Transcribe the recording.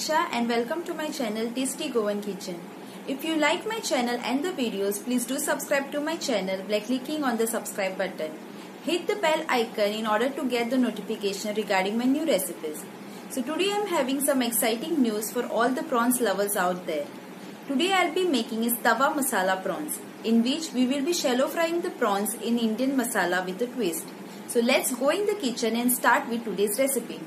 Deeksha and welcome to my channel Tasty Goan Kitchen. If you like my channel and the videos, please do subscribe to my channel by clicking on the subscribe button. Hit the bell icon in order to get the notification regarding my new recipes. So today I am having some exciting news for all the prawns lovers out there. Today I'll be making is tawa masala prawns in which we will be shallow frying the prawns in Indian masala with a twist. So let's go in the kitchen and start with today's recipe.